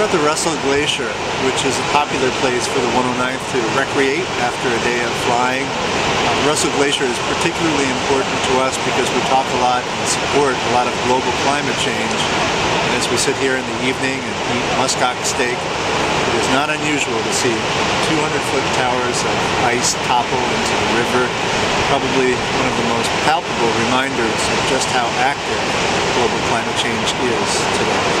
We're at the Russell Glacier, which is a popular place for the 109th to recreate after a day of flying. Uh, Russell Glacier is particularly important to us because we talk a lot and support a lot of global climate change. And as we sit here in the evening and eat muskox steak, it is not unusual to see 200-foot towers of ice topple into the river, probably one of the most palpable reminders of just how active global climate change is today.